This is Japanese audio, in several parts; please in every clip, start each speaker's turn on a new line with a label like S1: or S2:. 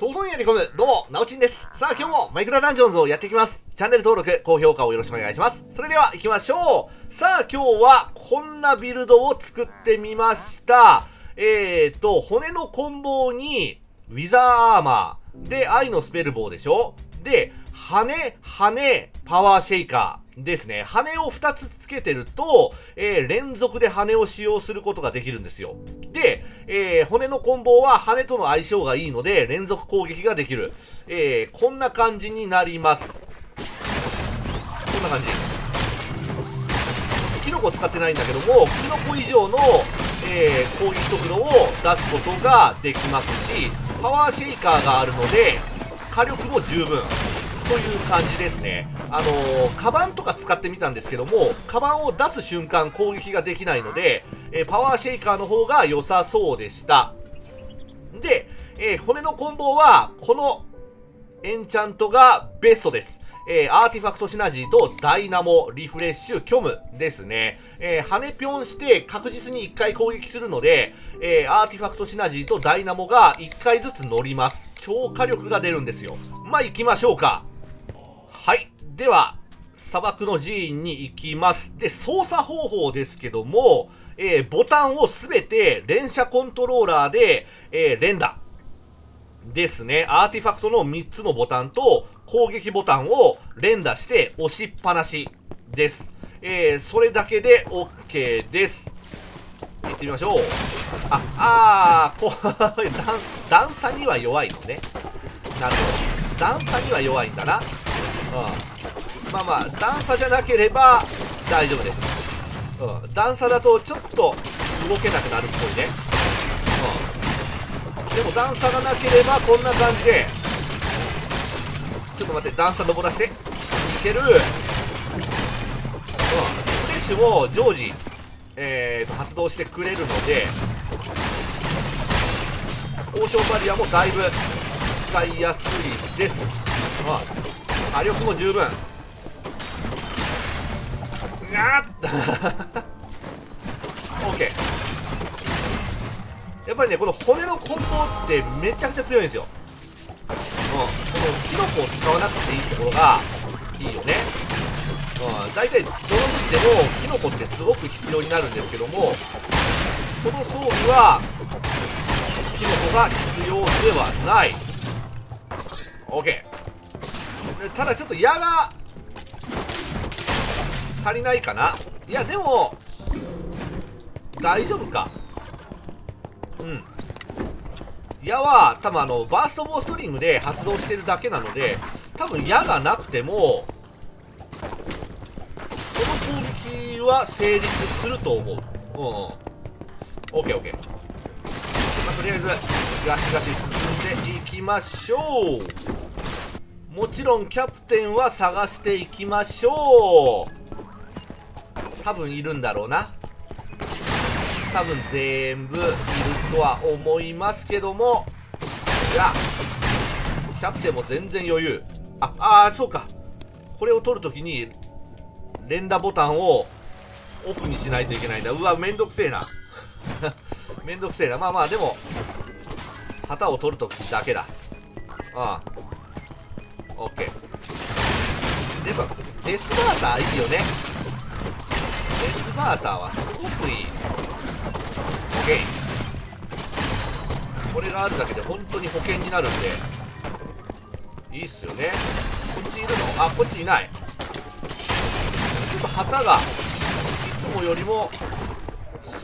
S1: とことんやり込む、どうも、なおちんです。さあ、今日もマイクラダンジョンズをやっていきます。チャンネル登録、高評価をよろしくお願いします。それでは、行きましょう。さあ、今日は、こんなビルドを作ってみました。えーと、骨の棍棒に、ウィザーアーマー。で、愛のスペル棒でしょで、羽、羽、パワーシェイカーですね。羽を2つつけてると、えー連続で羽を使用することができるんですよ。で、えー骨の棍棒は羽との相性がいいので、連続攻撃ができる。えーこんな感じになります。こんな感じ。キノコ使ってないんだけども、キノコ以上の、え攻撃速度を出すことができますし、パワーシェイカーがあるので、火力も十分。という感じですね。あのー、カバンとか使ってみたんですけども、カバンを出す瞬間攻撃ができないので、えーパワーシェイカーの方が良さそうでした。で、えー骨の棍棒は、このエンチャントがベストです。えーアーティファクトシナジーとダイナモ、リフレッシュ、虚無ですね。えー羽ぴょんして確実に1回攻撃するので、えーアーティファクトシナジーとダイナモが1回ずつ乗ります。超火力が出るんですよ。まあ、行きましょうか。はい。では、砂漠の寺院に行きます。で、操作方法ですけども、えーボタンをすべて連射コントローラーで、えー連打。ですね。アーティファクトの3つのボタンと攻撃ボタンを連打して押しっぱなしです。えーそれだけで OK です。行ってみましょう。あ、あー、こう 段、段差には弱いのね。なるほど。段差には弱いんだな。うん。まあまあ、段差じゃなければ大丈夫です。うん。段差だとちょっと動けなくなるっぽいね。うん。でも段差がなければこんな感じで、ちょっと待って、段差登らして。いける。うん。フレッシュも常時、えーと、発動してくれるので、オーションバリアもだいぶ使いやすいです。うん。火力も十分。がーっ OK。やっぱりね、この骨の棍棒ってめちゃくちゃ強いんですよ。うん。このキノコを使わなくていいところがいいよね。うん。大体、どの武器でもキノコってすごく必要になるんですけども、この装備は、キノコが必要ではない。OK。ただちょっと矢が足りないかな。いやでも大丈夫か。うん。矢は多分あのバーストボーストリングで発動してるだけなので多分矢がなくてもこの攻撃は成立すると思う。うんうん。OKOK まあ、とりあえずガシガシ進んでいきましょう。もちろんキャプテンは探していきましょう。多分いるんだろうな。多分全部いるとは思いますけども。いやキャプテンも全然余裕。ああーそうか。これを取るときに連打ボタンをオフにしないといけないんだ。うわめんどくせえな。めんどくせえな。まあまあでも旗を取るときだけだ。ああ。オッケー。やっぱデスバーターいいよね。デスバーターはすごくいい。オッケーこれがあるだけで本当に保険になるんで。いいっすよね。こっちいるの？あこっちいない。ちょっと旗がいつもよりも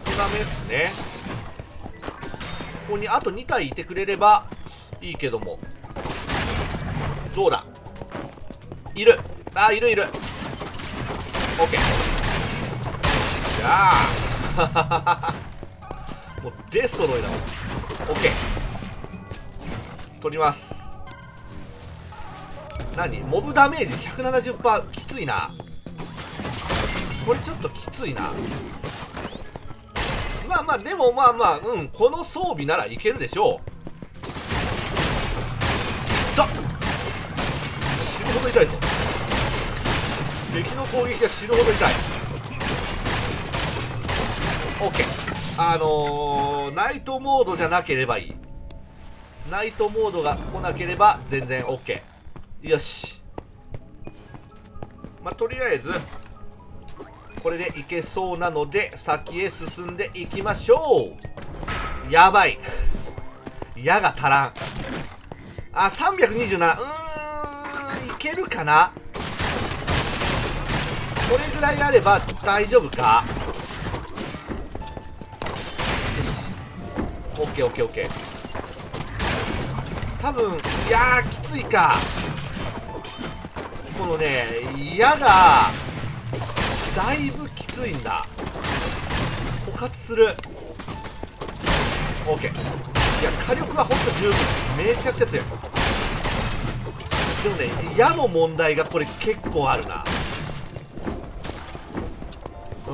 S1: 少なめっすね。ここにあと2体いてくれればいいけども。どうだいる。あいるいる。オッケー。じゃあ。もうデストロイだもん。オッケー。取ります。何？モブダメージ170%きついな。これちょっときついな。まあまあでもまあまあうん。この装備ならいけるでしょう。だ死ぬほど痛いぞ。敵の攻撃が死ぬほど痛い。OK あのー、ナイトモードじゃなければいい。ナイトモードが来なければ全然 OK よし。まあとりあえずこれでいけそうなので先へ進んでいきましょう。やばい。矢が足らん。あ327うん。いけるかな？これぐらいあれば大丈夫か？オッケーオッケーオッケー。多分いやーきついか。このね矢がだいぶきついんだ。枯渇する。オッケー。いや火力はほんと十分。めちゃくちゃ強い。でもね矢の問題がこれ結構あるな。う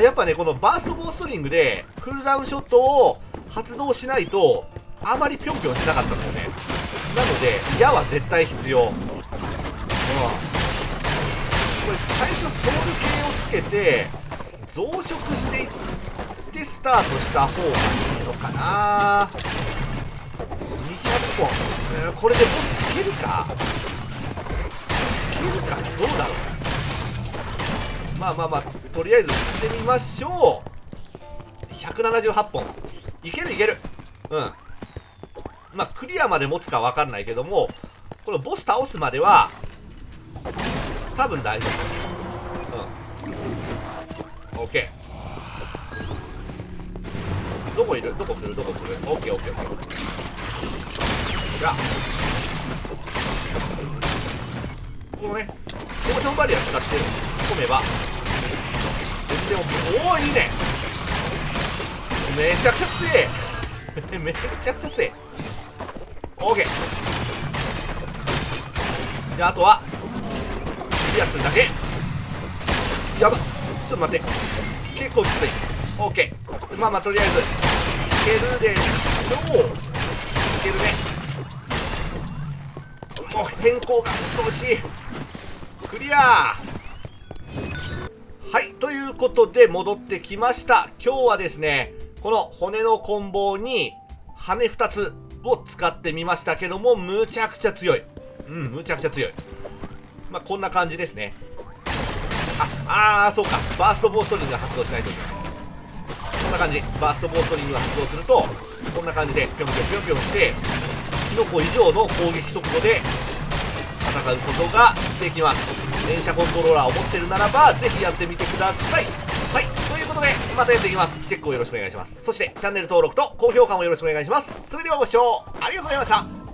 S1: ん。やっぱねこのバーストボーストリングでクールダウンショットを発動しないとあまりぴょんぴょんしなかったんだよね。なので矢は絶対必要。うん。これ最初ソウル系をつけて増殖していってスタートした方がいいのかな。本、えーこれでボスいけるか？いけるか？どうだろう？まあまあまあとりあえず行ってみましょう。178本いけるいける。うん。まあクリアまで持つか分かんないけどもこのボス倒すまでは多分大丈夫。うん。OK どこいる？どこ来る？どこ来る ?OKOKOK じゃあこのねポーションバリア使って込めば全然 OK おおいいね。めちゃくちゃ強い めちゃくちゃ強い OK じゃああとはクリアするだけ。やばちょっと待って。結構きつい。OK まあまあとりあえず。いけるでしょう。いけるね。もう変更が鬱陶しい。クリア。はいということで戻ってきました。今日はですねこの骨の棍棒に羽2つを使ってみましたけどもむちゃくちゃ強い。うんむちゃくちゃ強い。まあこんな感じですね。ああーそうか。バーストボーストリングが発動しないといけない。こんな感じ。バーストボーストリングが発動するとこんな感じでぴょんぴょんぴょんぴょんしてキノコ以上の攻撃速度で戦うことができます。電車コントローラーを持ってるならばぜひやってみてください。はい。ということでまたやっていきます。チェックをよろしくお願いします。そしてチャンネル登録と高評価もよろしくお願いします。それではご視聴ありがとうございました。